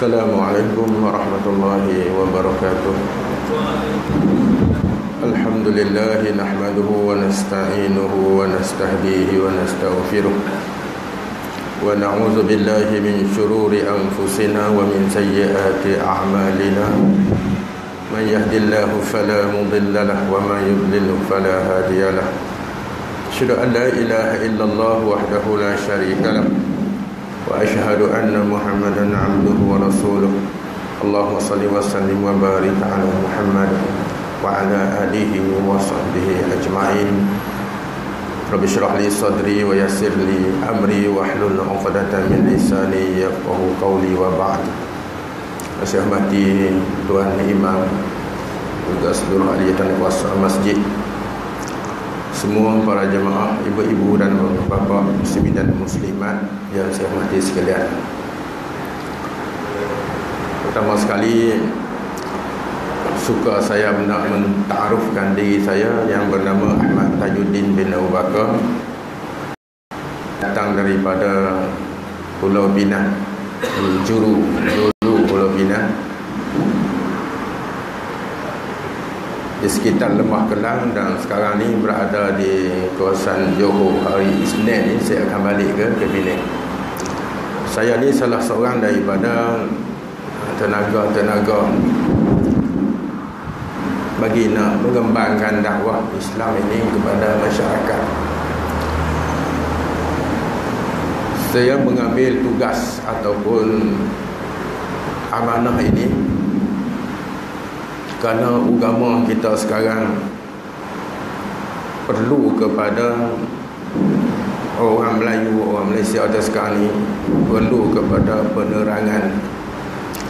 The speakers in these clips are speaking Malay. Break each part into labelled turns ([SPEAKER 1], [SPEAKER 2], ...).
[SPEAKER 1] السلام عليكم ورحمة الله وبركاته. الحمد لله نحمده ونستعينه ونستهديه ونستغفره. ونعوذ بالله من شرور أنفسنا ومن سيئات أعمالنا. من يهد الله فلا مضل له وما يضلل فلا هادي له. أشهد أن لا إله إلا الله وحده لا شريك له. وأشهد أن محمدا عبده ورسوله اللهم صل وسلم وبارك على محمد وعلى آله وصحبه أجمعين رب اشرح لي صدري ويسر لي أمري واحلل عقدة من لساني يفقه قولي وبعد Saya hormati Tuan Imam juga seluruh ahli dan kuasa masjid semua para jemaah, ibu-ibu dan bapa muslimin dan muslimat yang saya hormati sekalian. Pertama sekali suka saya nak mentarufkan diri saya yang bernama Ahmad Tajuddin bin Abu Bakar datang daripada Pulau Pinang Juru, Juru Pulau Pinang di sekitar Lembah Kelang dan sekarang ni berada di kawasan Johor hari Isnin ni saya akan balik ke Penang. Saya ni salah seorang daripada tenaga-tenaga bagi nak mengembangkan dakwah Islam ini kepada masyarakat. Saya mengambil tugas ataupun amanah ini kerana agama kita sekarang perlu kepada orang Melayu, orang Malaysia atau sekarang ni perlu kepada penerangan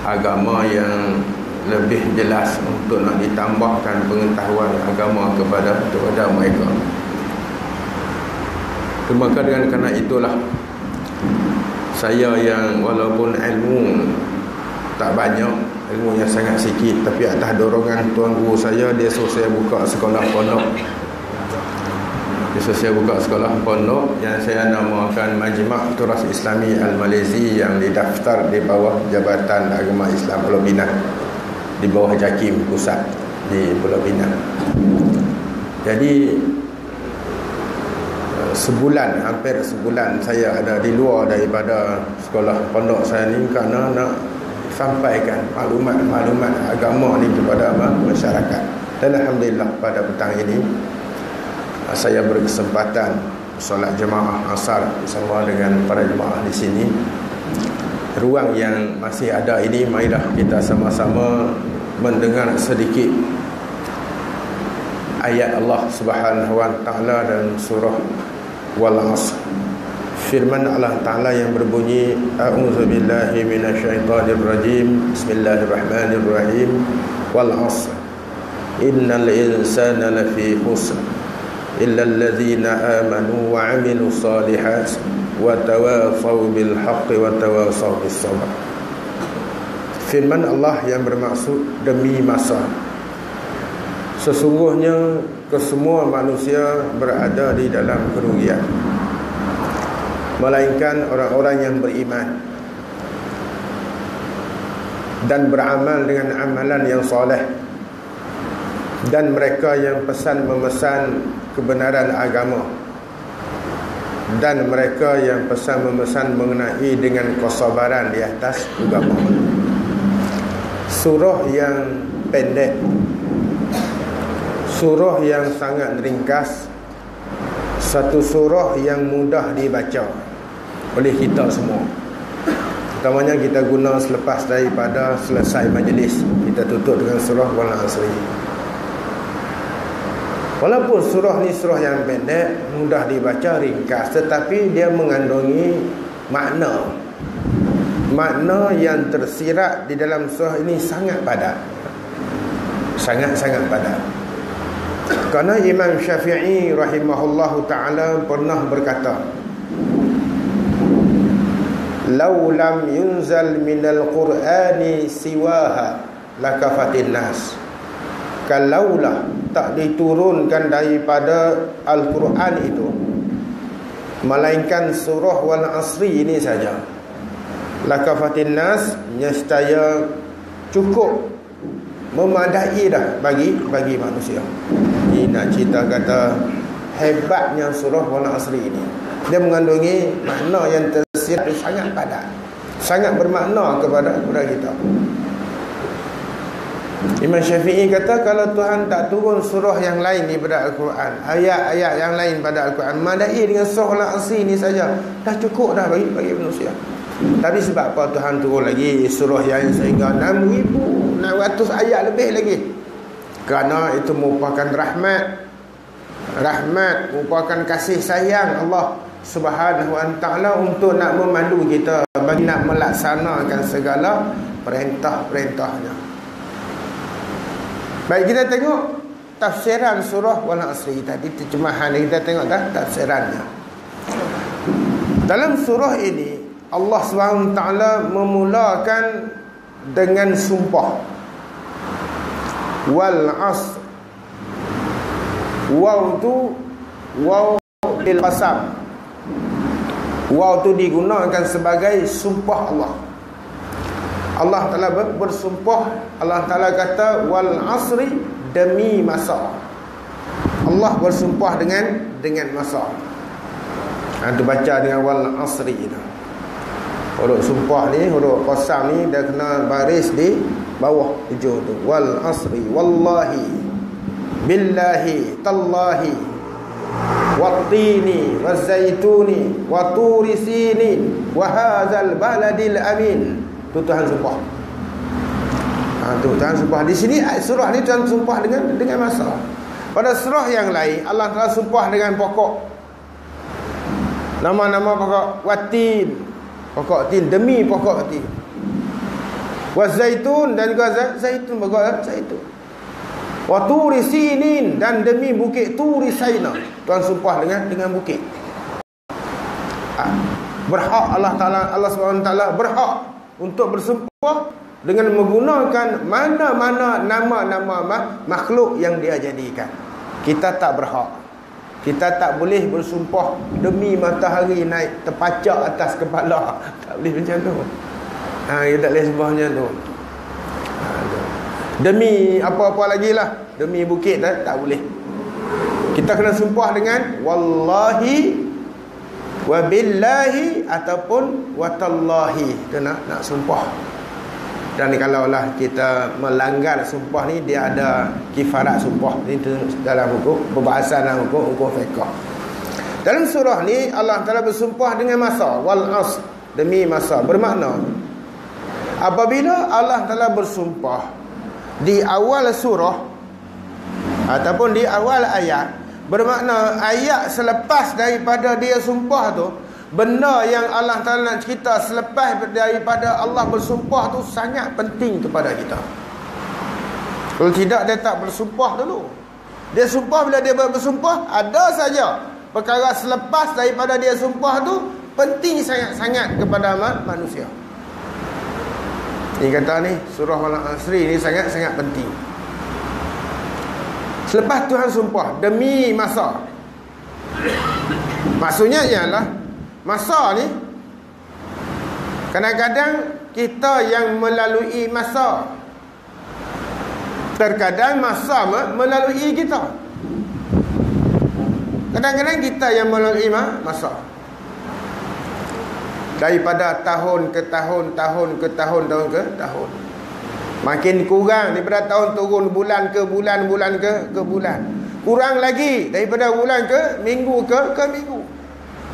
[SPEAKER 1] agama yang lebih jelas untuk nak ditambahkan pengetahuan agama kepada kepada mereka. Maka dengan kerana itulah saya yang walaupun ilmu tak banyak ilmu yang sangat sikit tapi atas dorongan tuan guru saya dia suruh saya buka sekolah pondok. Dia suruh saya buka sekolah pondok yang saya namakan Majma' Turas Islami Al-Malizi yang didaftar di bawah Jabatan Agama Islam Pulau Pinang. Di bawah Jakim Pusat di Pulau Pinang. Jadi sebulan hampir sebulan saya ada di luar daripada sekolah pondok saya ni kerana nak sampaikan maklumat-maklumat agama ni kepada masyarakat. Dan Alhamdulillah pada petang ini saya berkesempatan solat jemaah asar bersama dengan para jemaah di sini. Ruang yang masih ada ini marilah kita sama-sama mendengar sedikit ayat Allah Subhanahu wa taala dan surah Wal 'Asr firman Allah Ta'ala yang berbunyi A'udzu billahi minasyaitonir rajim Bismillahirrahmanirrahim. Wal 'asr. Innal insana lafi khusr illa alladhina amanu wa 'amilus salihat wa tawasaw bil haqqi wa tawasaw bis sabr Firman Allah yang bermaksud demi masa. Sesungguhnya kesemua manusia berada di dalam kerugian melainkan orang-orang yang beriman. Dan beramal dengan amalan yang soleh. Dan mereka yang pesan memesan kebenaran agama. Dan mereka yang pesan memesan mengenai dengan kesabaran di atas agama. Surah yang pendek. Surah yang sangat ringkas. Satu surah yang mudah dibaca oleh kita semua. Utamanya kita guna selepas daripada selesai majlis. Kita tutup dengan surah Wal Asri. Walaupun surah ni surah yang pendek Mudah dibaca, ringkas Tetapi dia mengandungi makna. Makna yang tersirat di dalam surah ini sangat padat. Sangat-sangat padat. Kerana Imam Syafi'i rahimahullahu ta'ala pernah berkata Lau lam yunzal minal qur'ani siwaha lakafatin nas. Kalaulah tak diturunkan daripada Al-Quran itu Melainkan surah wal asri ini saja lakafatin nas nyestaya cukup memadai dah bagi bagi manusia. Ini nak cerita kata hebatnya surah wal asri ini. Dia mengandungi makna yang tersirat sangat padat. Sangat bermakna kepada kepada kita. Imam Syafi'i kata kalau Tuhan tak turun surah yang lain daripada Al-Quran ayat-ayat yang lain pada Al-Quran madai dengan surah al-asri ini saja dah cukup dah bagi bagi manusia. Tapi sebab apa Tuhan turun lagi surah yang sehingga 6600 ayat lebih lagi? Kerana itu merupakan rahmat. Rahmat merupakan kasih sayang Allah Subhanahu wa taala untuk nak memandu kita bagi nak melaksanakan segala perintah-perintahnya. Baik kita tengok tafsiran surah Wal Asri tadi terjemahan kita tengok dah tafsirannya. Dalam surah ini Allah SWT memulakan dengan sumpah. Wal asr waw tu waw bil qasam waw tu digunakan sebagai sumpah Allah. Allah Taala bersumpah. Allah Taala kata wal asri demi masa. Allah bersumpah dengan dengan masa. Ha, tu baca dengan wal asri itu huruf sumpah ni huruf qasam ni dia kena baris di bawah hujung tu. Wal asri wallahi billahi tallahi wattini wazaituni waturisini wa hadzal baladil amin Tu Tuhan sumpah. Ha, tu Tuhan sumpah. Di sini surah ni Tuhan sumpah dengan dengan masa. Pada surah yang lain Allah telah sumpah dengan pokok. Nama-nama pokok watin. Pokok tin demi pokok tin. Wazaitun dan juga zaitun pokok zaitun. Wa turi sinin dan demi bukit turi saina. Tuhan sumpah dengan dengan bukit. Ha, berhak Allah Taala Allah Taala berhak untuk bersumpah dengan menggunakan mana-mana nama-nama makhluk yang dia jadikan. Kita tak berhak. Kita tak boleh bersumpah demi matahari naik terpacak atas kepala. Tak boleh macam tu. Ha, kita tak boleh sumpah macam tu. Ha, demi apa-apa lagi lah. Demi bukit tak, tak boleh. Kita kena sumpah dengan Wallahi wabillahi ataupun watallahi itu nak nak sumpah. Dan kalaulah kita melanggar sumpah ni dia ada kifarat sumpah. Ni dalam hukum perbahasan dalam hukum hukum fiqh. Dalam surah ni Allah Taala bersumpah dengan masa wal as demi masa. Bermakna apabila Allah Taala bersumpah di awal surah ataupun di awal ayat Bermakna ayat selepas daripada dia sumpah tu Benda yang Allah Ta'ala nak cerita selepas daripada Allah bersumpah tu Sangat penting kepada kita. Kalau tidak dia tak bersumpah dulu. Dia sumpah bila dia bersumpah Ada saja perkara selepas daripada dia sumpah tu Penting sangat-sangat kepada manusia Ini kata ni surah Al-Asri ni sangat-sangat penting Selepas Tuhan sumpah demi masa. Maksudnya ialah masa ni kadang-kadang kita yang melalui masa. Terkadang masa melalui kita. Kadang-kadang kita yang melalui masa. Daripada tahun ke tahun, tahun ke tahun, tahun ke tahun. Makin kurang daripada tahun turun bulan ke bulan, bulan ke ke bulan. Kurang lagi daripada bulan ke minggu ke ke minggu.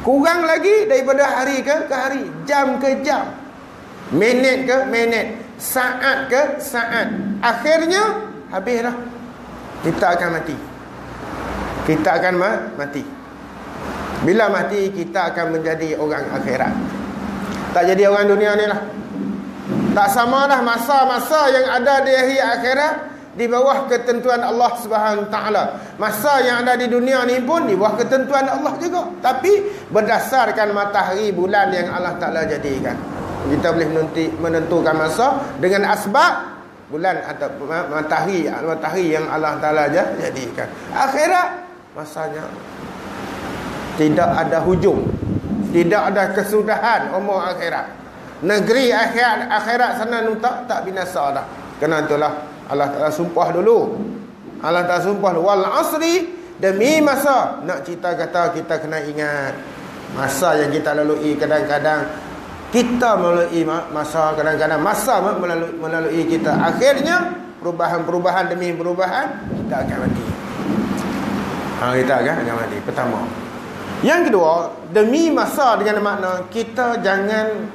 [SPEAKER 1] Kurang lagi daripada hari ke ke hari, jam ke jam. Minit ke minit, saat ke saat. Akhirnya habislah. Kita akan mati. Kita akan mati. Bila mati kita akan menjadi orang akhirat. Tak jadi orang dunia ni lah. Tak sama dah masa-masa yang ada di hari akhirat di bawah ketentuan Allah taala. Masa yang ada di dunia ni pun di bawah ketentuan Allah juga. Tapi berdasarkan matahari bulan yang Allah Taala jadikan. Kita boleh menentukan masa dengan asbab bulan atau matahari matahari yang Allah Taala jadikan. Akhirat masanya tidak ada hujung. Tidak ada kesudahan umur akhirat. negeri akhirat akhirat sana tak tak binasa dah. Kena itulah Allah Taala sumpah dulu. Allah Taala sumpah wal asri demi masa. Nak cerita kata kita kena ingat. Masa yang kita lalui kadang-kadang. Kita melalui masa kadang-kadang. Masa melalui, melalui kita. Akhirnya perubahan-perubahan demi perubahan kita akan mati. Ha, kita akan, akan mati. Pertama yang kedua demi masa dengan makna kita jangan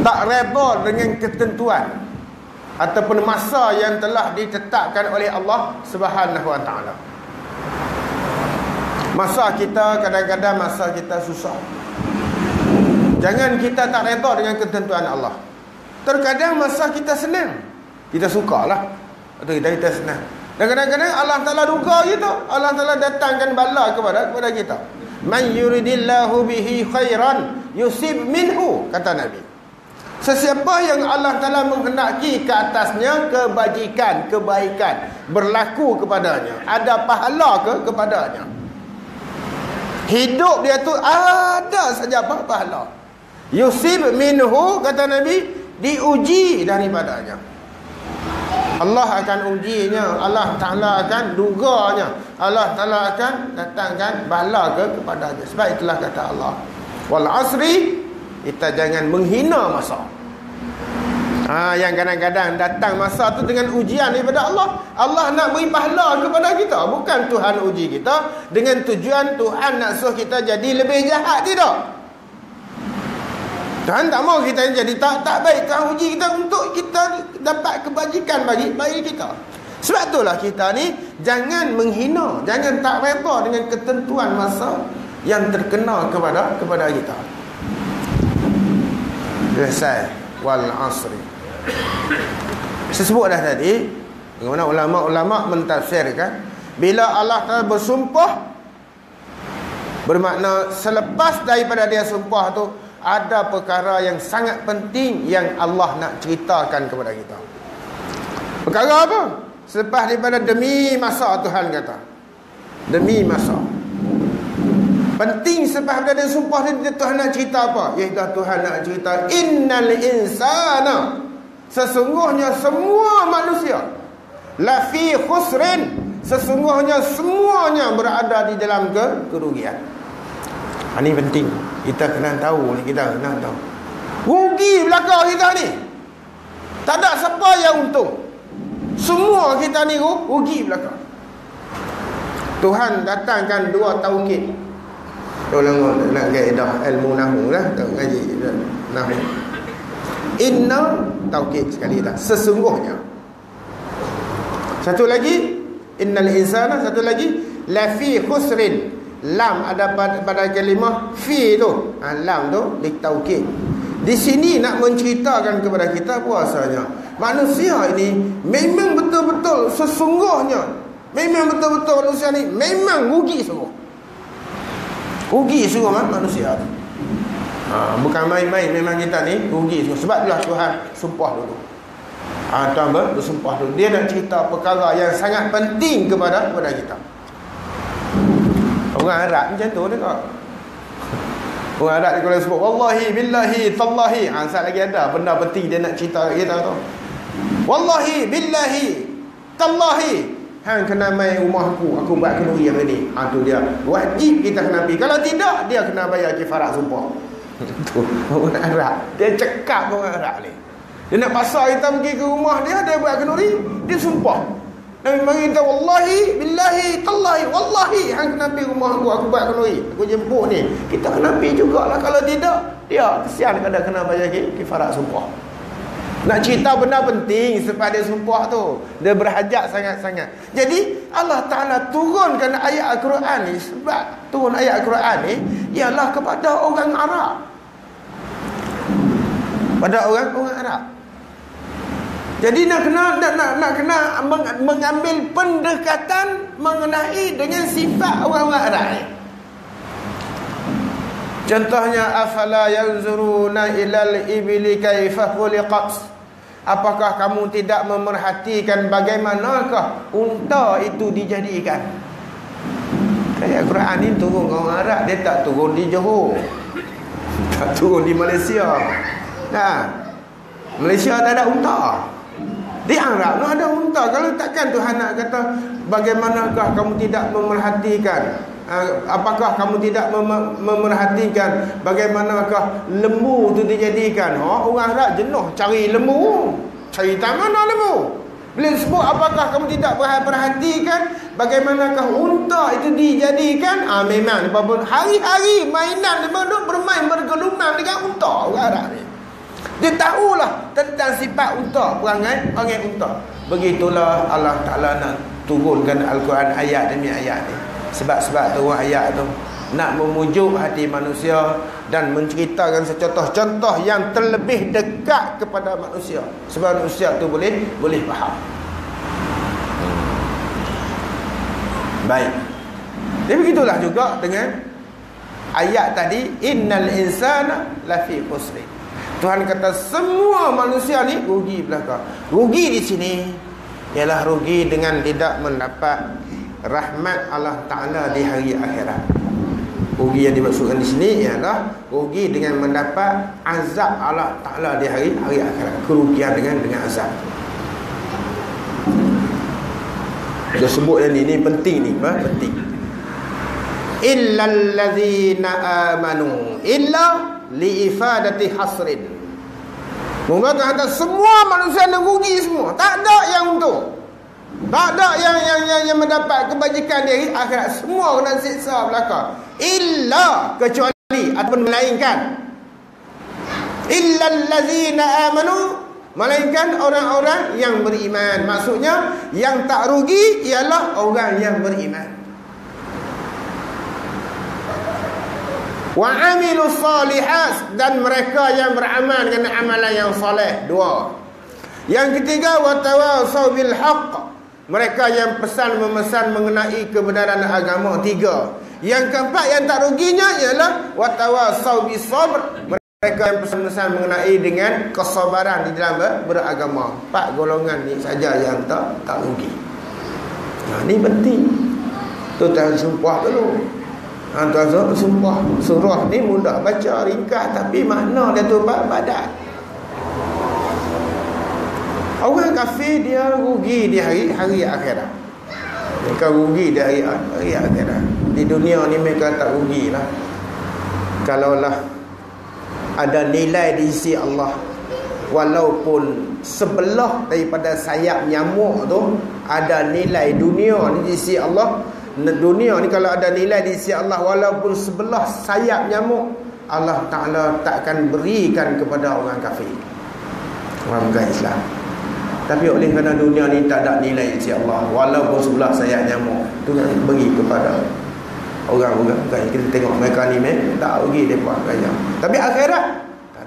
[SPEAKER 1] tak reba dengan ketentuan ataupun masa yang telah ditetapkan oleh Allah Subhanahu Wa Taala. Masa kita kadang-kadang masa kita susah. Jangan kita tak reda dengan ketentuan Allah. Terkadang masa kita senang. Kita sukalah. Atau kita kita senang. Dan kadang-kadang Allah Taala duga kita. Allah Taala datangkan bala kepada kepada kita. Man yuridillahu bihi khairan yusib minhu kata Nabi. Sesiapa yang Allah Ta'ala menghendaki ke atasnya kebajikan, kebaikan berlaku kepadanya. Ada pahala ke kepadanya. Hidup dia tu ada saja apa pahala. Yusib minhu kata Nabi diuji daripadanya. Allah akan ujinya, Allah Taala akan duganya, Allah Taala akan datangkan bala ke kepadanya. Sebab itulah kata Allah. Wal asri kita jangan menghina masa. Ha, yang kadang-kadang datang masa tu dengan ujian daripada Allah. Allah nak beri pahala kepada kita. Bukan Tuhan uji kita. Dengan tujuan Tuhan nak suruh kita jadi lebih jahat. Tidak. Tuhan tak mau kita jadi tak tak baik. Tuhan uji kita untuk kita dapat kebajikan bagi bagi kita. Sebab itulah kita ni jangan menghina. Jangan tak reda dengan ketentuan masa yang terkena kepada kepada kita. Selesai. Wal asri. Sesebut dah tadi Bagaimana ulama-ulama mentafsirkan Bila Allah Ta'ala bersumpah Bermakna selepas daripada dia sumpah tu Ada perkara yang sangat penting Yang Allah nak ceritakan kepada kita. Perkara apa? Selepas daripada demi masa Tuhan kata. Demi masa. Penting sebab dia sumpah dia Tuhan nak cerita apa? Iaitu Tuhan nak cerita. Innal insana. Sesungguhnya semua manusia. Lafi khusrin. Sesungguhnya semuanya berada di dalam ke kerugian Ini penting. Kita kena tahu ni Kita kena tahu. Rugi belakang kita ni. Tak ada siapa yang untung. Semua kita ni rugi belakang. Tuhan datangkan dua tauhid. Tolong nak kaedah ilmu nahu lah. Tak ngaji nahu. Inna Taukid sekali dah. Sesungguhnya. Satu lagi Innal insana. Satu lagi Lafi khusrin Lam ada pada, pada kalimah Fi tu ha, Lam tu Di taukid Di sini nak menceritakan kepada kita Puasanya Manusia ini Memang betul-betul Sesungguhnya Memang betul-betul manusia ni Memang rugi semua Rugi semua kan manusia tu. Ha, bukan main-main memang kita ni rugi semua. Sebab itulah Tuhan sumpah dulu. Ha, Tuhan ber, bersumpah dulu. Dia nak cerita perkara yang sangat penting kepada kepada kita. Orang Arab macam tu dia Orang Arab dia kalau sebut Wallahi billahi tallahi. Ha, Saat lagi ada benda penting dia nak cerita kita tu. Wallahi billahi tallahi. Hang kena main rumah aku. Aku buat kenduri yang ini ha, tu dia. Wajib kita kena pergi. Kalau tidak Dia kena bayar kifarat sumpah. Itu Orang Arab. Dia cekap orang Arab ni? Dia nak pasal kita pergi ke rumah dia Dia buat kenduri Dia sumpah Nabi kita Wallahi Billahi Tallahi Wallahi Hang kena pergi rumah aku Aku buat kenduri Aku jemput ni Kita kena pergi jugalah Kalau tidak Dia kesian kada kena bayar kifarat sumpah nak cerita benda penting sebab dia sumpah tu. Dia berhajat sangat-sangat. Jadi Allah Ta'ala turunkan ayat Al-Quran ni. Sebab turun ayat Al-Quran ni. Ialah kepada orang Arab. Pada orang orang Arab. Jadi nak kena nak nak, nak kena mengambil pendekatan mengenai dengan sifat orang-orang Arab. Contohnya afala yanzuruna ilal ibli kaifa khuliqat? Apakah kamu tidak memerhatikan bagaimanakah unta itu dijadikan? Ayat Quran ni turun ke orang Arab Dia tak turun di Johor. Tak turun di Malaysia. Nah, Malaysia tak ada unta Di Arab tu ada unta. Kalau takkan Tuhan nak kata Bagaimanakah kamu tidak memerhatikan? Uh, Apakah kamu tidak mem memerhatikan? Bagaimanakah lembu tu dijadikan? Oh, Orang Arab jenuh. Cari lembu. Cari tak mana lembu? Beliau sebut apakah kamu tidak perhatikan? Bagaimanakah unta itu dijadikan? Ah memang. Hari-hari mainan. Dia bermain bergelumang dengan unta. Orang Arab ni. Dia tahulah tentang sifat unta, perangai perangai unta. Begitulah Allah Taala nak turunkan Al-Quran ayat demi ayat ni. Sebab-sebab turun ayat tu nak memujuk hati manusia dan menceritakan secontoh-contoh yang terlebih dekat kepada manusia. Sebab manusia tu boleh boleh faham. Baik. Jadi begitulah juga dengan ayat tadi innal insana lafi khusri Tuhan kata semua manusia ni rugi belaka. Rugi di sini ialah rugi dengan tidak mendapat rahmat Allah Taala di hari akhirat. Rugi yang dimaksudkan di sini ialah rugi dengan mendapat azab Allah Taala di hari hari akhirat. Kerugian dengan dengan azab. Dia sebut yang ini, ini penting ni ha? penting. Illal ladzina amanu. Illa liifadati hasrin mengatakan semua manusia rugi semua tak ada yang untuk tak ada yang yang yang, yang mendapat kebajikan di akhirat. Semua kena siksa belaka. Illa kecuali ataupun melainkan. Illa allazina amanu melainkan orang-orang yang beriman. Maksudnya yang tak rugi ialah orang yang beriman. Wa amilu salihat dan mereka yang beramal dengan amalan yang soleh. Dua. Yang ketiga wa tawasau bil haqq mereka yang pesan memesan mengenai kebenaran agama tiga. Yang keempat yang tak ruginya ialah watawasau bisabr. Mereka yang pesan memesan mengenai dengan kesabaran di dalam beragama. Empat golongan ni saja yang tak tak rugi. Nah, ni penting. Tu tahan sumpah dulu. Ha, tuan sumpah surah ni mudah baca ringkas tapi makna dia tu badan. Orang kafir dia rugi di hari hari akhirat. Mereka rugi di hari, hari akhirat. Di dunia ni mereka tak rugi lah. Kalaulah ada nilai di sisi Allah. Walaupun sebelah daripada sayap nyamuk tu ada nilai dunia di sisi Allah. Dunia ni kalau ada nilai di sisi Allah walaupun sebelah sayap nyamuk Allah Ta'ala takkan berikan kepada orang kafir. Orang bukan Islam. Tapi oleh kerana dunia ni tak ada nilai insya Allah Walaupun sebelah saya nyamuk Itu yang beri kepada Orang-orang kan Kita tengok mereka ni men, Tak pergi mereka kaya Tapi akhirat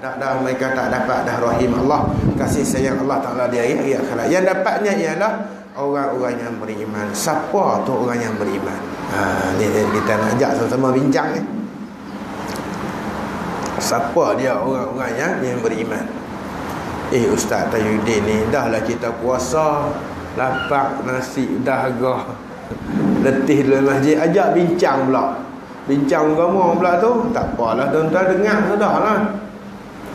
[SPEAKER 1] Tak dah Mereka tak dapat dah rahim Allah Kasih sayang Allah Ta'ala di hari akhirat Yang dapatnya ialah Orang-orang yang beriman. Siapa tu orang yang beriman? Ha, ni, ni kita nak ajak sama-sama bincang ni. Siapa dia orang-orang yang, yang beriman? Eh Ustaz Tayyuddin ni Dah lah kita puasa Lapak nasi dahaga Letih dalam masjid Ajak bincang pula. Bincang agama pula tu Tak apalah tuan-tuan dengar sudah lah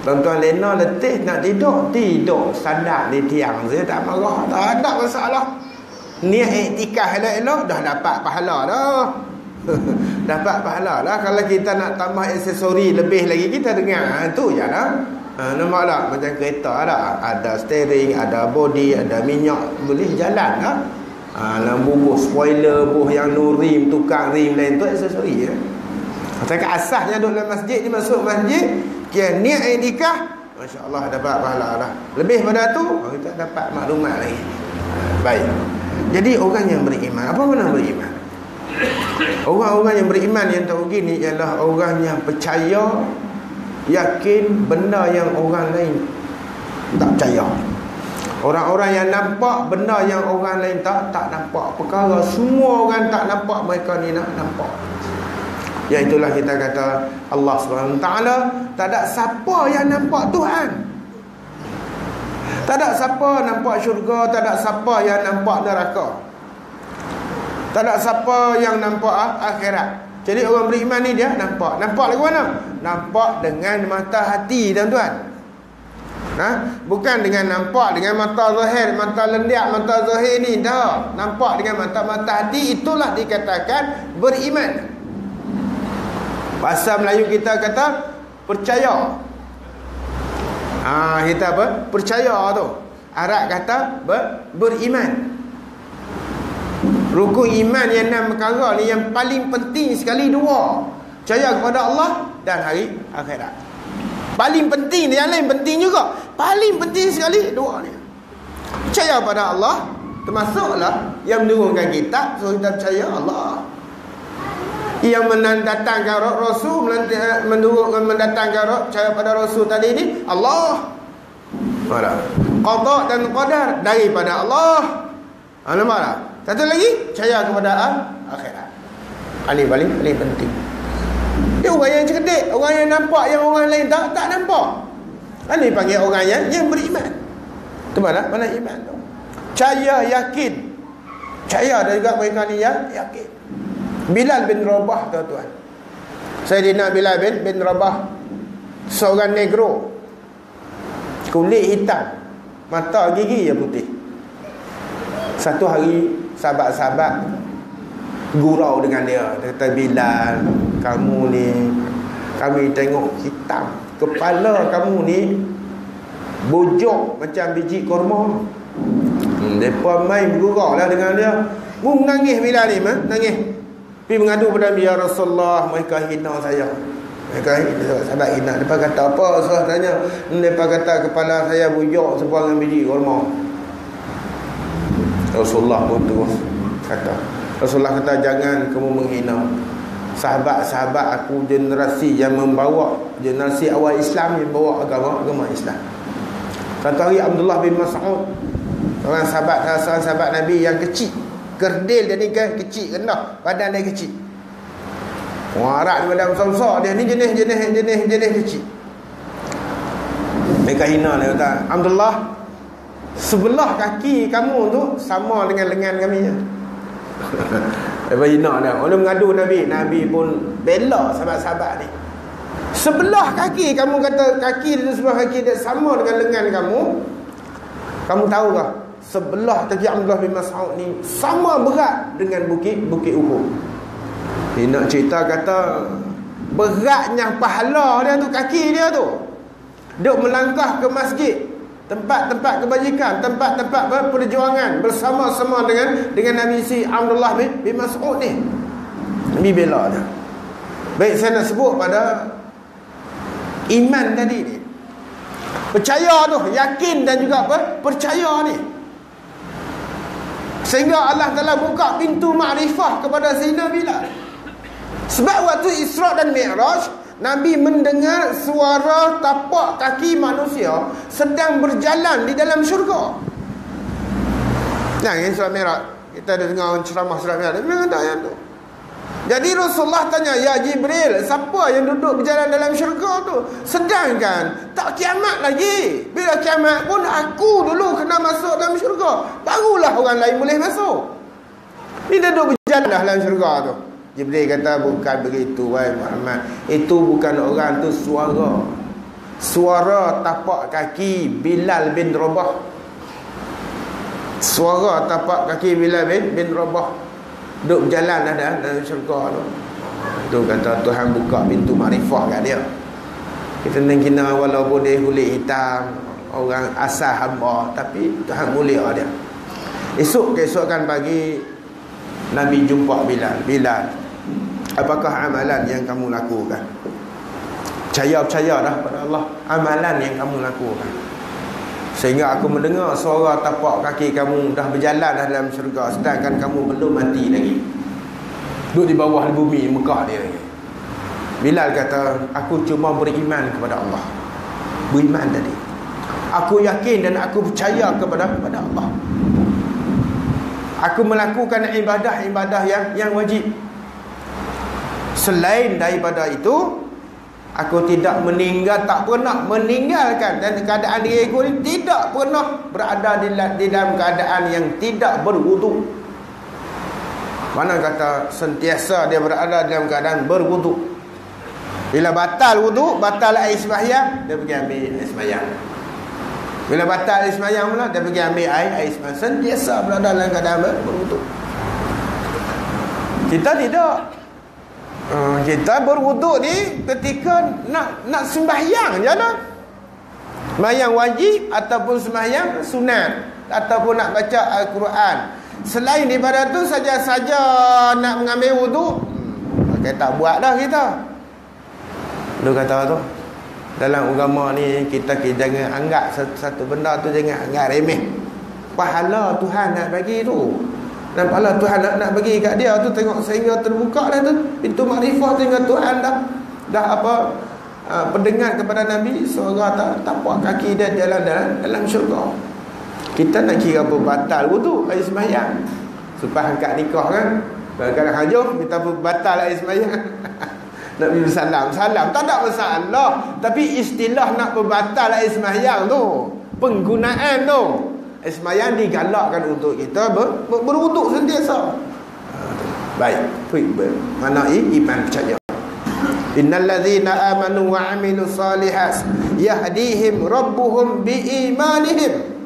[SPEAKER 1] Tuan-tuan Lena letih nak tidur Tidur Sandak di tiang Saya tak marah Tak ada masalah Niat iktikah elok-elok Dah dapat pahala dah Dapat pahala lah Kalau kita nak tambah aksesori lebih lagi Kita dengar Itu je lah Ha, nampak tak? Macam kereta ada. Ada steering, ada body, ada minyak. Boleh jalan lah. Ha, lampu buh spoiler, buh yang no rim, tukar rim lain tu aksesori ya. Tapi asasnya duduk dalam masjid ni masuk masjid, kira niat yang Masya Allah dapat pahala lah. Lebih pada tu, kita dapat maklumat lagi. Baik. Jadi orang yang beriman, apa mana beriman? Orang-orang yang beriman yang tahu gini ialah orang yang percaya yakin benda yang orang lain tak percaya orang-orang yang nampak benda yang orang lain tak tak nampak perkara semua orang tak nampak mereka ni nak nampak ya itulah kita kata Allah SWT tak ada siapa yang nampak Tuhan tak ada siapa nampak syurga tak ada siapa yang nampak neraka Tak ada siapa yang nampak akhirat. Jadi orang beriman ni dia nampak. Nampak lagu mana? Nampak dengan mata hati tuan-tuan. Ha? Bukan dengan nampak dengan mata zahir, mata lendiak, mata zahir ni. Tak. Nampak dengan mata-mata hati. Itulah dikatakan beriman. Bahasa Melayu kita kata percaya. Ah kita apa? Percaya tu. Arab kata ber, beriman. Rukun iman yang enam perkara ni yang paling penting sekali dua. Percaya kepada Allah dan hari akhirat. Paling penting yang lain penting juga. Paling penting sekali dua ni. Percaya kepada Allah termasuklah yang menurunkan kitab so kita percaya Allah. Yang mendatangkan Rasul menurunkan mendatangkan percaya pada Rasul tadi ni Allah. Mana? Qada dan qadar daripada Allah. Ana marah. Satu lagi percaya kepada akhirat. Ini paling paling penting. Dia orang yang cerdik, orang yang nampak yang orang lain tak tak nampak. Ini panggil orang yang yang beriman. Itu mana? Mana iman tu? Percaya, yakin. Percaya dan juga mereka ni ya, yakin. Bilal bin Rabah tuan-tuan. Sayyidina Bilal bin bin Rabah seorang negro. Kulit hitam, mata gigi yang putih. Satu hari sahabat-sahabat gurau dengan dia dia kata Bilal kamu ni kami tengok hitam kepala kamu ni bojok macam biji korma hmm, mereka main bergurau lah dengan dia Bung nangis Bilal ni ma? nangis pergi mengadu pada Nabi Ya Rasulullah mereka hina saya. Mereka hina sahabat hina mereka kata apa Rasulullah tanya. Mereka kata kepala saya bojok sebuah dengan biji korma Rasulullah pun terus kata. Rasulullah kata jangan kamu menghina. Sahabat-sahabat aku generasi yang membawa generasi awal Islam yang bawa agama agama Islam. Satu hari Abdullah bin Mas'ud orang sahabat seorang sahabat Nabi yang kecil kerdil dia ni kan kecil rendah badan dia kecil Arab dia badan besar-besar dia ni jenis-jenis jenis-jenis kecil mereka hina dia kata Abdullah sebelah kaki kamu tu sama dengan lengan kami ya. Apa hina dia. Orang mengadu Nabi, Nabi pun bela sahabat-sahabat ni. Sebelah kaki kamu kata kaki dia sebelah kaki dia sama dengan lengan kamu. Kamu tahu tak? Sebelah kaki Abdullah bin Mas'ud ni sama berat dengan bukit bukit Uhud. Dia nak cerita kata beratnya pahala dia tu kaki dia tu. Duk melangkah ke masjid tempat-tempat kebajikan, tempat-tempat perjuangan bersama-sama dengan dengan Nabi si Abdullah bin, bin Mas'ud ni. Nabi bela dia. Baik saya nak sebut pada iman tadi ni. Percaya tu, yakin dan juga apa? Percaya ni. Sehingga Allah Taala buka pintu makrifah kepada Zainab Bilal. Sebab waktu Isra dan Mi'raj Nabi mendengar suara tapak kaki manusia sedang berjalan di dalam syurga. Nah, ini surat merah. Kita ada dengar ceramah surat merah. Dia memang tak yang tu. Jadi Rasulullah tanya, Ya Jibril, siapa yang duduk berjalan dalam syurga tu? Sedangkan tak kiamat lagi. Bila kiamat pun aku dulu kena masuk dalam syurga. Barulah orang lain boleh masuk. Dia duduk berjalan dalam syurga tu. Jibril kata bukan begitu wahai Muhammad. Itu bukan orang tu suara. Suara tapak kaki Bilal bin Rabah. Suara tapak kaki Bilal bin, bin Rabah. Duk berjalan ada dalam syurga tu. Tu kata Tuhan buka pintu makrifah kat dia. Kita nak kena walaupun dia kulit hitam, orang asal hamba tapi Tuhan mulia dia. Esok keesokan pagi Nabi jumpa Bilal. Bilal Apakah amalan yang kamu lakukan? Percaya-percaya dah pada Allah Amalan yang kamu lakukan Sehingga aku mendengar suara tapak kaki kamu Dah berjalan dah dalam syurga Sedangkan kamu belum mati lagi. Duduk di bawah bumi Mekah dia Bilal kata Aku cuma beriman kepada Allah. Beriman tadi. Aku yakin dan aku percaya kepada kepada Allah. Aku melakukan ibadah-ibadah yang yang wajib. Selain daripada itu Aku tidak meninggal Tak pernah meninggalkan Dan keadaan diri aku ni Tidak pernah berada di, di dalam keadaan yang tidak berwudu Mana kata sentiasa dia berada dalam keadaan berwuduk. Bila batal wuduk, batal air sembahyang, dia pergi ambil air sembahyang. Bila batal air sembahyang pula, dia pergi ambil air, air sembahyang. Sentiasa berada dalam keadaan berwuduk. Kita tidak. Kita berwuduk ni ketika nak nak sembahyang je lah. Sembahyang wajib ataupun sembahyang sunat. Ataupun nak baca Al-Quran. Selain daripada tu saja-saja nak mengambil wuduk. Hmm, kita tak buat dah kita. Dia kata tu. Dalam agama ni kita, kita jangan anggap satu, satu benda tu jangan anggap remeh. Pahala Tuhan nak bagi tu. Pahala Tuhan nak, nak bagi kat dia tu tengok sehingga terbuka dah tu. Pintu makrifah tengok Tuhan dah. Dah apa uh, pendengar kepada Nabi suara tak tapak kaki dia jalan dalam dalam syurga. Kita nak kira apa batal wudu air sembahyang. Supaya angkat nikah kan. Kadang-kadang hajur kita batal air sembahyang. Nabi salam salam tak ada masalah tapi istilah nak berbatal air sembahyang tu penggunaan tu air sembahyang digalakkan untuk kita ber, ber, berwuduk sentiasa. Baik. Mana iman percaya. Innal ladzina amanu wa amilu salihat yahdihim rabbuhum biimanihim.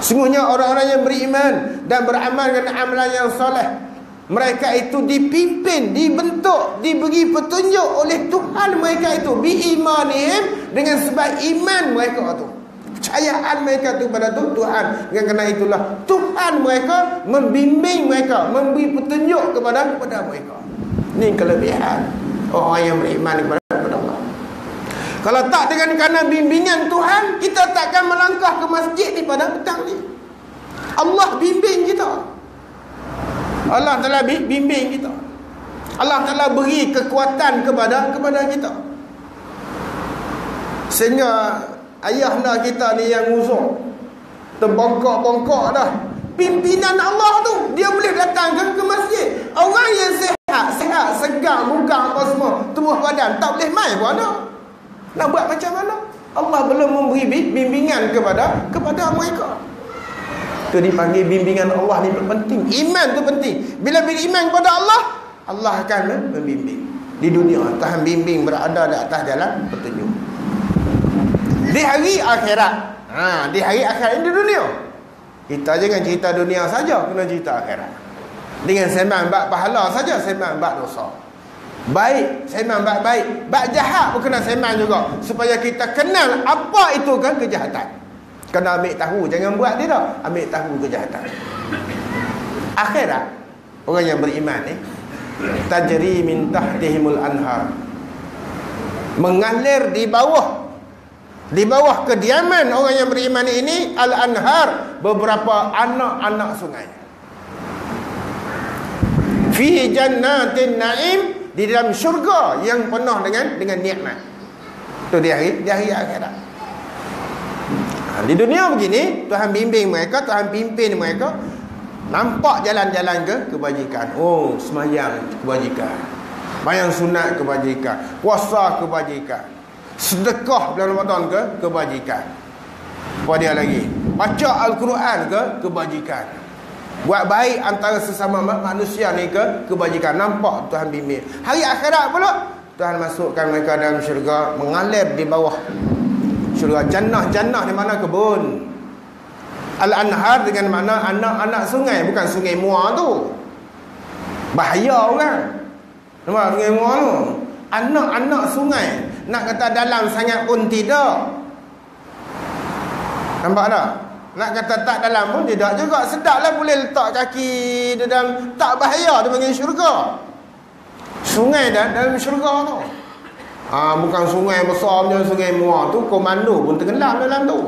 [SPEAKER 1] Sungguhnya orang-orang yang beriman dan beramal dengan amalan yang soleh mereka itu dipimpin, dibentuk, diberi petunjuk oleh Tuhan mereka itu biimanihim dengan sebab iman mereka itu. Percayaan mereka itu pada tu Tuhan. Dengan kerana itulah Tuhan mereka membimbing mereka, memberi petunjuk kepada kepada mereka. Ini kelebihan orang yang beriman kepada, Allah. Kalau tak dengan kerana bimbingan Tuhan, kita takkan melangkah ke masjid di pada petang ni. Allah bimbing kita. Allah telah bimbing kita. Allah telah beri kekuatan kepada kepada kita. Sehingga ayah anda kita ni yang uzur terbongkok-bongkok dah. Pimpinan Allah tu dia boleh datang ke, ke masjid. Orang yang sehat, sehat, segar, muka apa semua, tubuh badan tak boleh main pun ada. Nak buat macam mana? Allah belum memberi bimbingan kepada kepada mereka. Itu dipanggil bimbingan Allah ni penting. Iman tu penting. Bila beriman kepada Allah, Allah akan membimbing. Di dunia, Tuhan bimbing berada di atas jalan petunjuk. Di hari akhirat. Ha, di hari akhirat di dunia. Kita jangan cerita dunia saja, kena cerita akhirat. Dengan sembang bak pahala saja, sembang bak dosa. Baik, sembang bak baik. Bak jahat pun kena sembang juga. Supaya kita kenal apa itu kan kejahatan. Kena ambil tahu Jangan buat dia tak Ambil tahu kejahatan Akhirat Orang yang beriman ni Tajri min tahtihimul anhar Mengalir di bawah Di bawah kediaman Orang yang beriman ini Al-anhar Beberapa anak-anak sungai Fi jannatin naim Di dalam syurga Yang penuh dengan dengan nikmat Itu di hari, di hari akhirat di dunia begini, Tuhan bimbing mereka, Tuhan pimpin mereka. Nampak jalan-jalan ke kebajikan. Oh, semayang kebajikan. Bayang sunat kebajikan. Puasa kebajikan. Sedekah bulan Ramadan ke kebajikan. Apa dia lagi? Baca Al-Quran ke kebajikan. Buat baik antara sesama manusia ni ke kebajikan. Nampak Tuhan bimbing. Hari akhirat pula Tuhan masukkan mereka dalam syurga mengalir di bawah syurga jannah-jannah di mana kebun al-anhar dengan mana anak-anak sungai bukan sungai muar tu bahaya orang nampak sungai muar tu anak-anak sungai nak kata dalam sangat pun tidak. Nampak tak? Nak kata tak dalam pun tidak juga. Sedap lah boleh letak kaki dalam. Tak bahaya dia panggil syurga. Sungai dah dalam syurga tu. Ha, bukan sungai besar macam sungai Muar tu komando pun tenggelam dalam tu.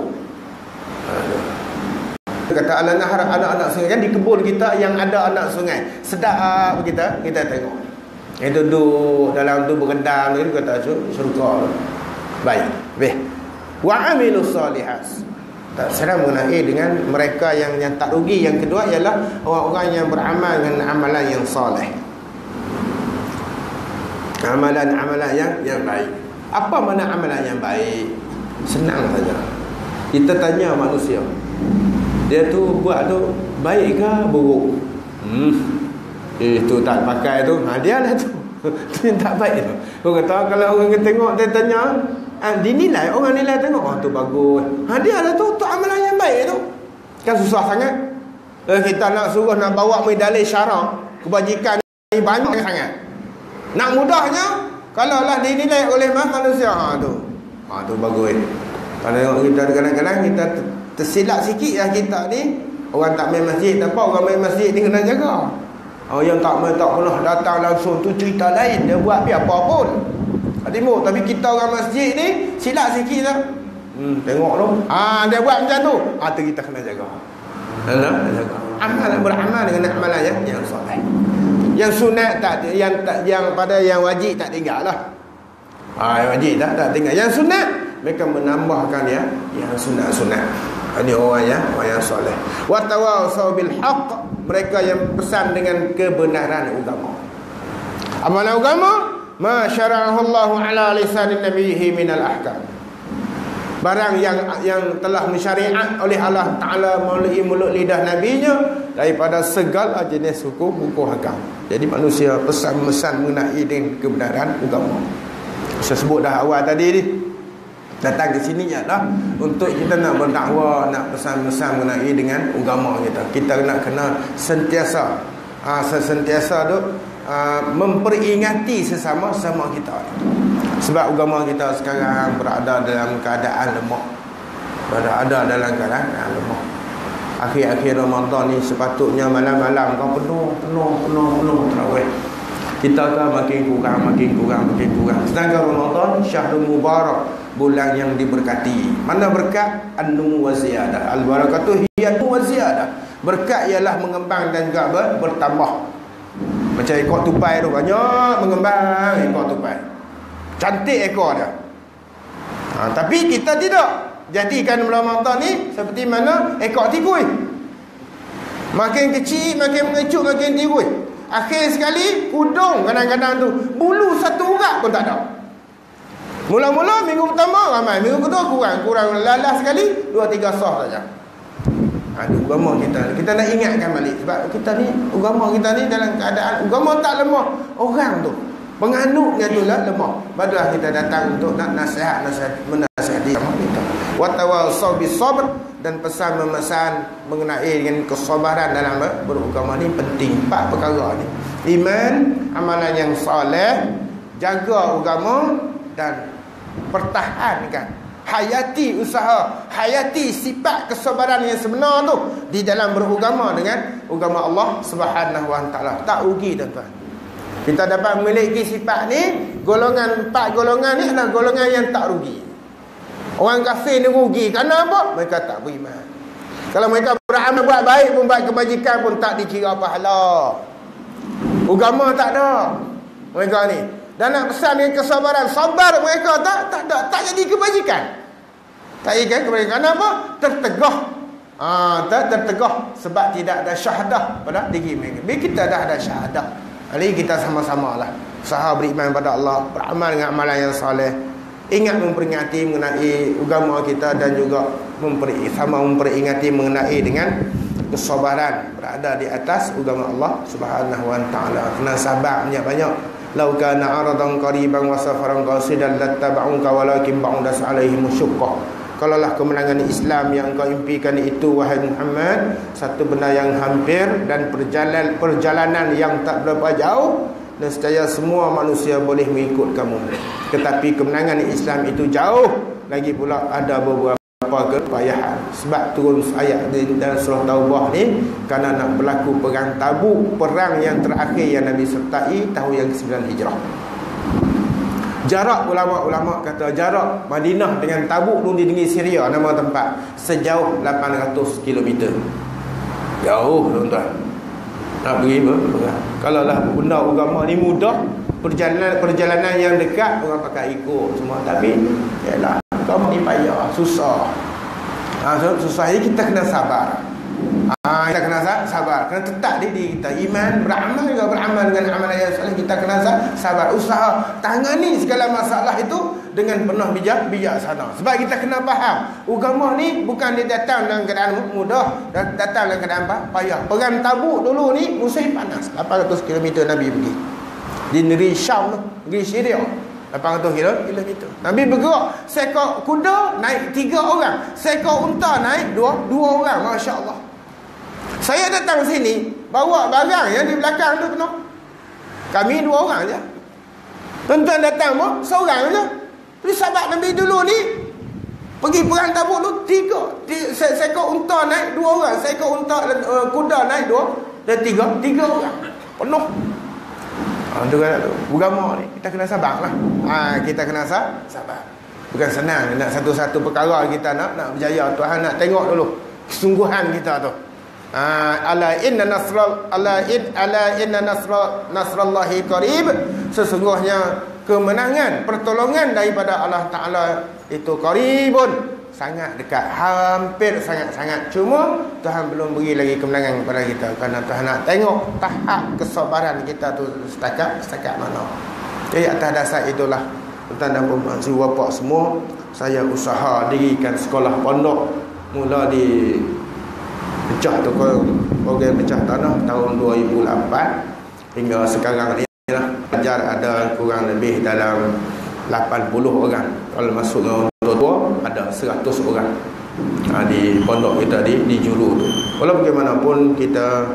[SPEAKER 1] Kata ala nahar anak-anak sungai. Kan di kebun kita yang ada anak sungai. Sedap kita kita tengok. Itu duduk dalam tu berendam tu kata syurga. Baik. Baik. Wa amilus solihat. Tak serang mengenai dengan mereka yang yang tak rugi. Yang kedua ialah orang-orang yang beramal dengan amalan yang soleh amalan-amalan yang yang baik. Apa mana amalan yang baik? Senang saja. Kita tanya manusia. Dia tu buat tu baik ke buruk? Hmm. Eh tu tak pakai tu. Ha dia lah tu. tu yang tak baik tu. Kau kata kalau orang tengok dia tanya, ah, dinilai orang nilai tengok oh tu bagus. Ha dia lah tu tu amalan yang baik tu. Kan susah sangat. Eh, kita nak suruh nak bawa medali syarak kebajikan ni banyak sangat. Nak mudahnya kalau lah dinilai oleh manusia ha tu. Ha tu bagus. Kalau kita kadang-kadang kita tersilap sikit lah kita ni Orang tak main masjid tak apa Orang main masjid ni kena jaga Oh yang tak main tak pernah datang langsung tu cerita lain Dia buat biar apa pun Timur Tapi kita orang masjid ni Silap sikit lah Hmm, tengok tu. Ah, dia buat macam tu. Ah, tu kita kena jaga. Kena jaga. Amal beramal dengan amalan yang yang soleh. Yang sunat tak yang tak yang pada yang wajib tak tinggal lah. Ah, yang wajib tak tak tinggal. Yang sunat mereka menambahkan ya yang sunat-sunat. Ini orang yang orang yang soleh. Wa tawasau bil haqq. Mereka yang pesan dengan kebenaran agama. Amalan agama ma syara'ahu Allah ala lisan nabiyhi min al ahkam. Barang yang yang telah mensyariat oleh Allah Taala melalui mulut lidah nabinya daripada segala jenis hukum hukum agama. Jadi manusia pesan-pesan mengenai dengan kebenaran agama. Saya sebut dah awal tadi ni datang ke sini ialah untuk kita nak berdakwah nak pesan-pesan mengenai dengan agama kita. Kita nak kena sentiasa uh, sentiasa tu uh, memperingati sesama sama kita. Sebab agama kita sekarang berada dalam keadaan lemah. Berada dalam keadaan lemah. Akhir-akhir Ramadan ni sepatutnya malam-malam kau penuh penuh penuh penuh terawih. Kita kan makin kurang makin kurang makin kurang. Sedangkan Ramadan syahrul mubarak bulan yang diberkati. Mana berkat? An-numu wa ziyadah. Al-barakatuh hiya wa ziyadah. Berkat ialah mengembang dan juga ber bertambah. Macam ekor tupai tu banyak mengembang ekor tupai. Cantik ekor dia. Ha, tapi kita tidak. Jadikan Ramadan ni seperti mana ekor tikus. Makin kecil, makin mengecut, makin tikus. Akhir sekali, hudung kadang-kadang tu. Bulu satu urat pun tak ada. Mula-mula minggu pertama ramai, minggu kedua kurang, kurang lalas sekali, dua tiga sah saja. Ada agama kita. Kita nak ingatkan balik sebab kita ni agama kita ni dalam keadaan agama tak lemah. Orang tu penganutnya tu lah lemah. Padahal kita datang untuk nak nasihat, nasihat menasihati sama kita. Wa tawassaw bis sabr dan pesan memesan mengenai dengan kesabaran dalam beragama ni penting. Empat perkara ni. Iman, amalan yang soleh, jaga agama dan pertahankan. Hayati usaha hayati sifat kesabaran yang sebenar tu di dalam beragama dengan agama Allah Subhanahu taala. Tak rugi tuan-tuan. Kita dapat memiliki sifat ni golongan empat golongan ni adalah golongan yang tak rugi. Orang kafir ni rugi kerana apa? Mereka tak beriman. Kalau mereka beramal buat baik pun buat kebajikan pun tak dikira pahala. Agama tak ada. Mereka ni dan nak pesan dengan kesabaran sabar mereka. Tak tak tak, tak jadi kebajikan. Tak jadi kebajikan. Kenapa tertegah. Ha, tak tertegah sebab tidak ada syahadah pada diri mereka. Bila kita dah ada syahadah jadi kita sama-sama lah usaha beriman pada Allah beramal dengan amalan yang saleh. Ingat memperingati mengenai agama kita dan juga memperi, sama memperingati mengenai dengan kesabaran berada di atas agama Allah Subhanahu wa taala. Kena sabar banyak-banyak Lau kana aradan qariban wa safaran qasidan lattaba'uka walakin ba'udas alaihim syuqqah. Kalaulah kemenangan Islam yang kau impikan itu wahai Muhammad, satu benda yang hampir dan perjalanan perjalanan yang tak berapa jauh secara semua manusia boleh mengikut kamu. Tetapi kemenangan Islam itu jauh lagi pula ada beberapa apa kepayahan sebab turun ayat di dalam surah taubah ni kerana nak berlaku perang tabuk perang yang terakhir yang Nabi sertai tahun yang ke-9 hijrah. Jarak ulama-ulama kata jarak Madinah dengan tabuk tu di negeri Syria nama tempat sejauh 800 km jauh tuan-tuan. Nak pergi apa? kalau lah benda agama ni mudah perjalanan perjalanan yang dekat orang pakai ikut semua. Tapi yalah kau ni payah, susah. Ha, susah ini kita kena sabar. Ha, kita kena sabar. Kena tetap di diri kita. Iman, beramal juga beramal dengan amalan yang soleh. Kita kena sabar. Usaha tangani segala masalah itu dengan penuh bijak bijaksana. Sebab kita kena faham, agama ni bukan dia datang dalam keadaan mudah, datang dalam keadaan apa? payah. Perang Tabuk dulu ni musim panas. 800 km Nabi pergi. Di negeri Syam negeri Syria. 800 km. Nabi bergerak seekor kuda naik tiga orang. Seekor unta naik dua dua orang. Masya Allah. Saya datang sini bawa barang yang di belakang tu penuh. Kami dua orang je. Tuan-tuan datang pun seorang je. Jadi sahabat Nabi dulu ni pergi perang tabuk tu tiga. Se seekor unta naik dua orang. Seekor unta uh, kuda naik dua dan tiga. Tiga orang. Penuh. Ha, tu kan tu. Agama ni kita kena sabar lah. Ha, kita kena sabar. Bukan senang nak satu-satu perkara kita nak nak berjaya. Tuhan nak tengok dulu kesungguhan kita tu. Ha, ala inna nasral ala in ala inna nasra nasrallahi qarib. Sesungguhnya kemenangan, pertolongan daripada Allah Taala itu qaribun sangat dekat hampir sangat-sangat. Cuma Tuhan belum beri lagi kemenangan kepada kita kerana Tuhan nak tengok tahap kesabaran kita tu setakat setakat mana. Jadi atas dasar itulah tuan dan puan si bapak semua saya usaha dirikan sekolah pondok. Mula di pecah tu program pecah tanah tahun 2008 hingga sekarang ni lah. Ajar ada kurang lebih dalam 80 orang. Kalau masuk tua ada 100 orang. Ha, di pondok kita di, di juru tu. Walau bagaimanapun kita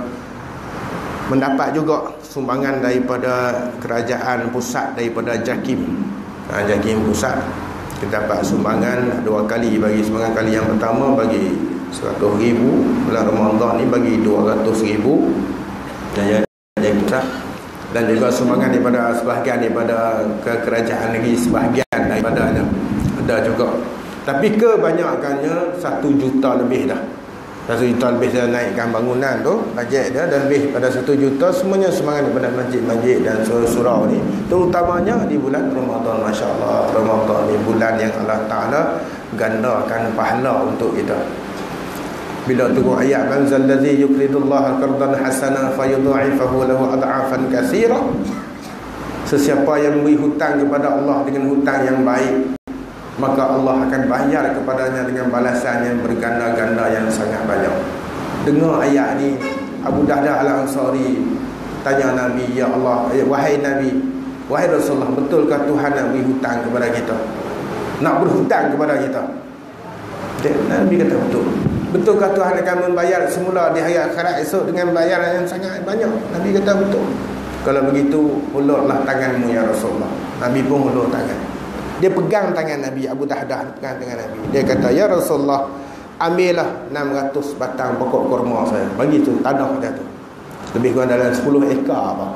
[SPEAKER 1] mendapat juga sumbangan daripada kerajaan pusat daripada JAKIM. Ha, JAKIM pusat kita dapat sumbangan dua kali. Bagi sumbangan kali yang pertama bagi 100 ribu. Bulan Ramadan ni bagi 200 ribu. Dan yang dan juga sumbangan daripada sebahagian daripada kerajaan negeri sebahagian daripadanya ada juga. Tapi kebanyakannya satu juta lebih dah. Satu juta lebih saya naikkan bangunan tu bajet dia dan lebih pada satu juta semuanya semangat daripada masjid-masjid dan surau-surau ni. Terutamanya di bulan Ramadan Masya Allah Ramadan ni bulan yang Allah Ta'ala gandakan pahala untuk kita. Bila tunggu ayat man zallazi yuqridullaha qardan hasana fayudha'ifahu lahu ad'afan katsira sesiapa yang memberi hutang kepada Allah dengan hutang yang baik maka Allah akan bayar kepadanya dengan balasan yang berganda-ganda yang sangat banyak. Dengar ayat ni Abu Dahdah Al-Ansari tanya Nabi, "Ya Allah, eh, wahai Nabi, wahai Rasulullah, betulkah Tuhan nak beri hutang kepada kita? Nak berhutang kepada kita?" Nabi kata betul. Betulkah Tuhan akan membayar semula di hari akhirat esok dengan bayaran yang sangat banyak? Nabi kata betul. Kalau begitu, ulurlah tanganmu ya Rasulullah. Nabi pun ulur tangan. Dia pegang tangan Nabi Abu Dahdah pegang tangan Nabi. Dia kata, "Ya Rasulullah, ambillah 600 batang pokok kurma saya. Bagi tu tanah dia tu. Lebih kurang dalam 10 ekar apa.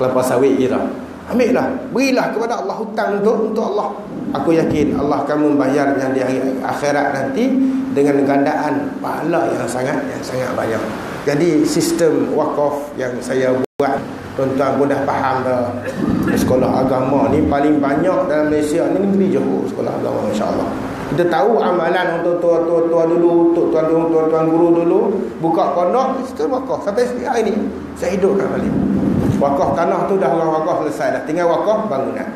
[SPEAKER 1] Kelapa sawit kita. Ambillah, berilah kepada Allah hutang untuk untuk Allah. Aku yakin Allah akan membayarnya di hari akhirat nanti dengan gandaan pahala yang sangat yang sangat banyak. Jadi sistem wakaf yang saya buat Tuan-tuan pun dah faham dah. Sekolah agama ni paling banyak dalam Malaysia ni negeri Johor Sekolah agama Masya Allah Kita tahu amalan untuk tua-tua dulu Untuk tuan-tuan guru dulu. Buka pondok Itu wakaf. Sampai hari ni Saya hidupkan balik. Wakaf tanah tu dah orang wakaf selesai dah. Tinggal wakaf bangunan.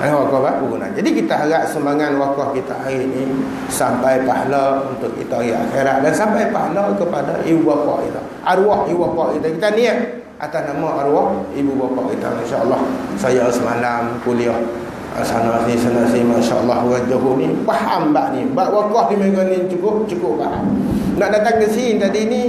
[SPEAKER 1] Ada wakaf bangunan. Jadi kita harap sumbangan wakaf kita hari ni Sampai pahala untuk kita hari akhirat Dan sampai pahala kepada ibu bapa kita. Arwah ibu bapa kita. Kita niat atas nama arwah ibu bapa kita insyaallah. Saya semalam kuliah. Sana sini sana sini masyaallah Johor ni. Faham bab ni. Bab wakaf di mereka ni cukup cukup faham nak datang ke sini tadi ni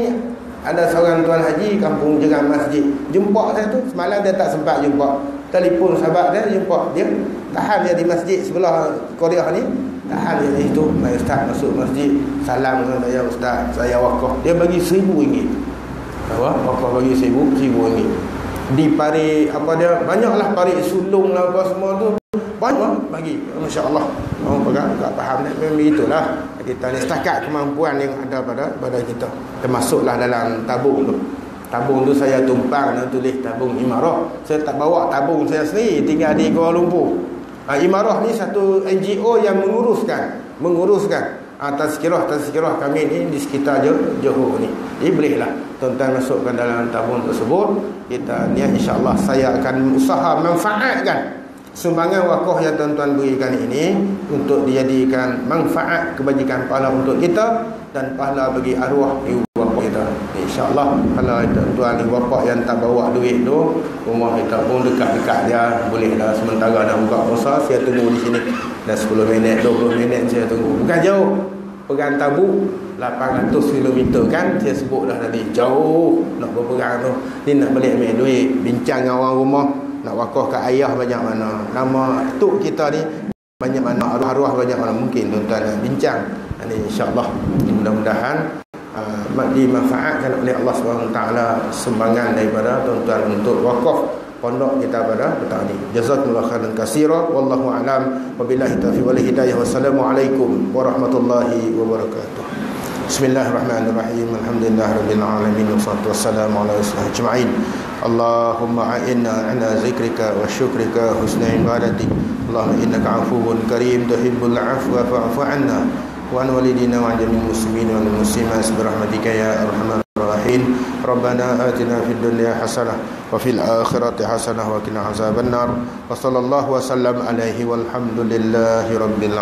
[SPEAKER 1] ada seorang tuan haji kampung jerang masjid. Jumpa saya tu semalam dia tak sempat jumpa. Telefon sahabat dia jumpa dia. Tahan dia di masjid sebelah Korea ni. Tahan dia di situ. Mai ustaz masuk masjid. Salam kepada saya ustaz. Saya wakaf. Dia bagi seribu ringgit apa? Apa bagi seribu seribu ringgit di pari apa dia banyaklah pari sulung lah apa semua tu. Banyak bagi masya-Allah. Orang pegang tak faham ni. Memang itulah kita ni setakat kemampuan yang ada pada pada kita. Termasuklah dalam tabung tu. Tabung tu saya tumpang dan tulis tabung imarah. Saya tak bawa tabung saya sendiri tinggal di Kuala Lumpur. Ha, imarah ni satu NGO yang menguruskan. Menguruskan ha, tazkirah tazkirah kami ni di sekitar Johor ni. Jadi bolehlah tuan-tuan masukkan dalam tabung tersebut. Kita niat insyaAllah saya akan usaha manfaatkan sumbangan wakaf yang tuan-tuan berikan ini untuk dijadikan manfaat kebajikan pahala untuk kita dan pahala bagi arwah ibu kita insyaAllah kalau tuan-tuan ibu bapa yang tak bawa duit tu rumah kita pun dekat-dekat dia. Boleh dah sementara dah buka puasa saya tunggu di sini. Dah 10 minit 20 minit saya tunggu. Bukan jauh. Perang tabu 800 km kan? Saya sebut dah tadi jauh nak berperang tu. Ni nak balik ambil duit bincang dengan orang rumah. Nak wakaf kat ayah banyak mana. Nama tok kita ni banyak mana. Arwah-arwah banyak mana. Mungkin tuan-tuan bincang. Ini insyaAllah mudah-mudahan uh, dimanfaatkan oleh Allah SWT sumbangan daripada tuan-tuan untuk wakaf pondok kita pada petang ini. Jazakumullah khairan katsira wallahu alam. Wabillahi taufiq wal hidayah. Wassalamualaikum warahmatullahi wabarakatuh. Bismillahirrahmanirrahim. Alhamdulillahirabbil alamin. Wassalatu wassalamu ala rasulillah ajma'in. Allahumma a'inna ala zikrika wa syukrika husna ibadati. Allahumma innaka 'afuwun karim. Tuhibbul 'afwa fa'fu 'anna wa an walidina wa jami'il muslimin wal muslimat bi rahmatika ya arhamar rahimin. Rabbana atina fid dunya hasanah wa fil akhirati hasanah wa qina azaban nar. Wa sallallahu wa sallam alaihi walhamdulillahi rabbil